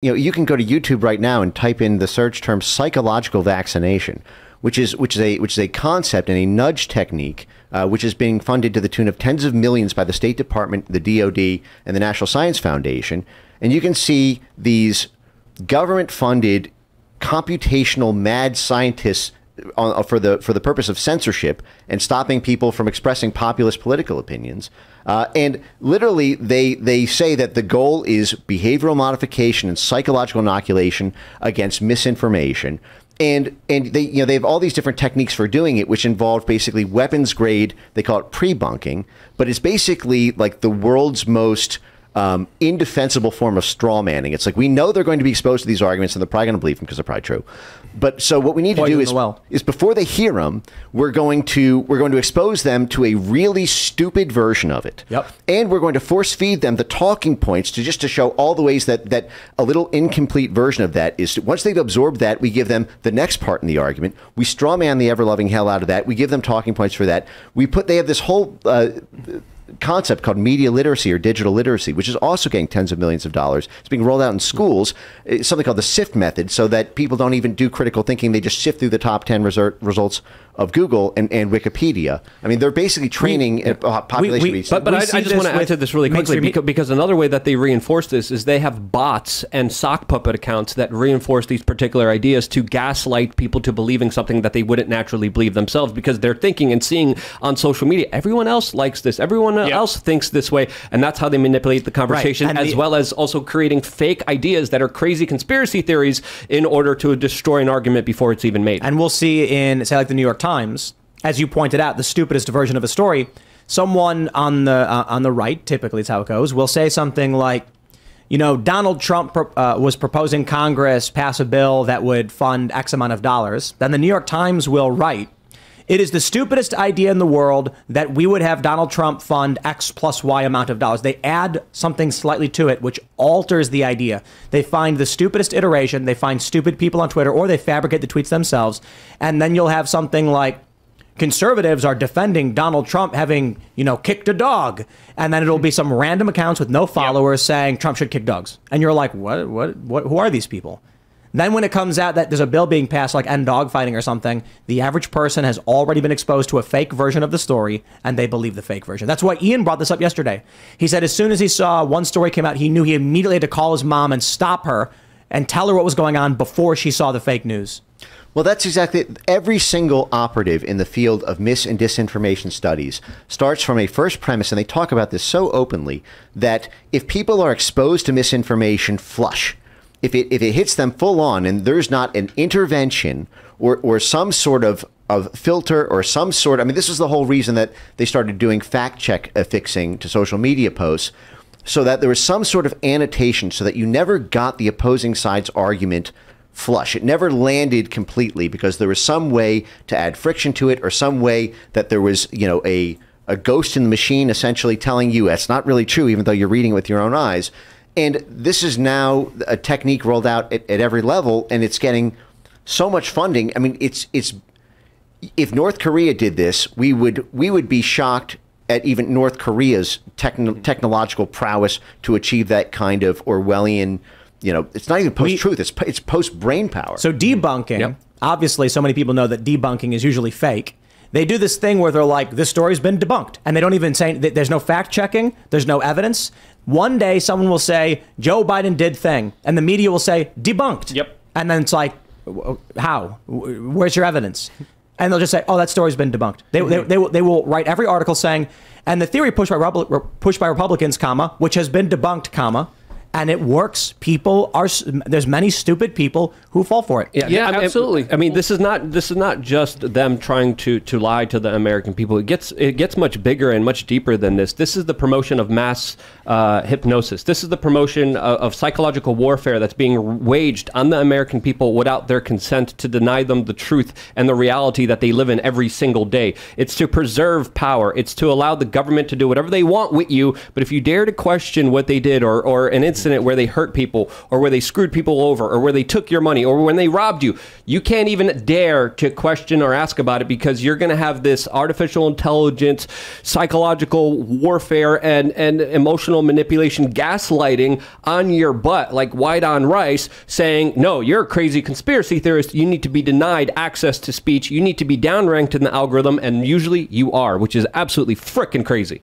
you know, you can go to YouTube right now and type in the search term psychological vaccination, which is which is a which is a concept and a nudge technique uh, which is being funded to the tune of tens of millions by the State Department, the DoD, and the National Science Foundation. And you can see these government-funded computational mad scientists on, uh, for the for the purpose of censorship and stopping people from expressing populist political opinions. Uh, and literally, they they say that the goal is behavioral modification and psychological inoculation against misinformation and and they you know they have all these different techniques for doing it which involve basically weapons grade they call it pre-bunking but it's basically like the world's most um, indefensible form of straw manning. It's like we know they're going to be exposed to these arguments and they're probably going to believe them because they're probably true. But so what we need to do is, well. is before they hear them, we're going to we're going to expose them to a really stupid version of it. Yep. And we're going to force feed them the talking points to just to show all the ways that that a little incomplete version of that is. Once they've absorbed that, we give them the next part in the argument. We straw man the ever loving hell out of that. We give them talking points for that. We put they have this whole. Uh, concept called media literacy or digital literacy, which is also getting tens of millions of dollars. It's being rolled out in schools. It's something called the SIFT method, so that people don't even do critical thinking. They just sift through the top 10 results of Google and, and Wikipedia. I mean, they're basically training we, population we, we, But, but I, I, just want to add to this really quickly because, because, another way that they reinforce this is they have bots and sock puppet accounts that reinforce these particular ideas to gaslight people to believing something that they wouldn't naturally believe themselves because they're thinking and seeing on social media everyone else likes this, everyone yep. else thinks this way, and that's how they manipulate the conversation, right. as the, well as also creating fake ideas that are crazy conspiracy theories in order to destroy an argument before it's even made. And we'll see in say like the New York Times times, as you pointed out, the stupidest version of a story, someone on the uh, on the right, typically it's how it goes, will say something like, you know, Donald Trump uh, was proposing Congress pass a bill that would fund X amount of dollars. Then the New York Times will write, it is the stupidest idea in the world that we would have Donald Trump fund X plus Y amount of dollars. They add something slightly to it, which alters the idea. They find the stupidest iteration, they find stupid people on Twitter, or they fabricate the tweets themselves. And then you'll have something like, conservatives are defending Donald Trump having, you know, kicked a dog. And then it'll be some random accounts with no followers yep. saying Trump should kick dogs. And you're like, what, what, what, who are these people? Then, when it comes out that there's a bill being passed, like end dog fighting or something, the average person has already been exposed to a fake version of the story and they believe the fake version. That's why Ian brought this up yesterday. He said as soon as he saw one story came out, he knew he immediately had to call his mom and stop her and tell her what was going on before she saw the fake news. Well, that's exactly every single operative in the field of mis and disinformation studies starts from a first premise, and they talk about this so openly that if people are exposed to misinformation flush, if it if it hits them full on and there's not an intervention or or some sort of of filter or some sort I mean this is the whole reason that they started doing fact check uh, affixing to social media posts so that there was some sort of annotation so that you never got the opposing side's argument flush. It never landed completely because there was some way to add friction to it or some way that there was, you know, a a ghost in the machine essentially telling you that's not really true even though you're reading it with your own eyes and this is now a technique rolled out at, at every level, and it's getting so much funding. I mean, it's it's if North Korea did this, we would we would be shocked at even North Korea's techn- mm-hmm. technological prowess to achieve that kind of Orwellian. You know, it's not even post truth; it's it's post brain power. So debunking. Yep. Obviously, so many people know that debunking is usually fake. They do this thing where they're like, "This story's been debunked," and they don't even say there's no fact checking, there's no evidence. One day, someone will say Joe Biden did thing, and the media will say debunked. Yep. And then it's like, how? Where's your evidence? And they'll just say, oh, that story's been debunked. They, mm-hmm. they, they, will, they will write every article saying, and the theory pushed by, pushed by Republicans, comma, which has been debunked, comma, and it works. People are there's many stupid people who fall for it. Yeah, yeah absolutely. I mean, this is not this is not just them trying to to lie to the American people. It gets it gets much bigger and much deeper than this. This is the promotion of mass uh, hypnosis. This is the promotion of, of, psychological warfare that's being waged on the American people without their consent to deny them the truth and the reality that they live in every single day. It's to preserve power. It's to allow the government to do whatever they want with you. But if you dare to question what they did or or an incident incident where they hurt people or where they screwed people over or where they took your money or when they robbed you, you can't even dare to question or ask about it because you're going to have this artificial intelligence, psychological warfare, and, and emotional manipulation, gaslighting on your butt like white on rice, saying, no, you're a crazy conspiracy theorist. You need to be denied access to speech. You need to be downranked in the algorithm. And usually you are, which is absolutely freaking crazy.